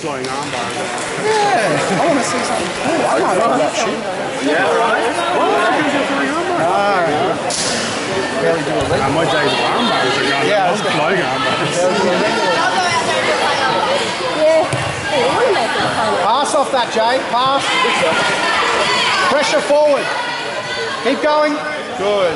flying armbar. Yeah, I want to see something cool. I might run that shit. Yeah, right. Barely do a leg. I my days of armbars are gone. Yeah, I that's flying armbars. Pass off that, Jay. Pass. Pressure forward. Keep going. Good.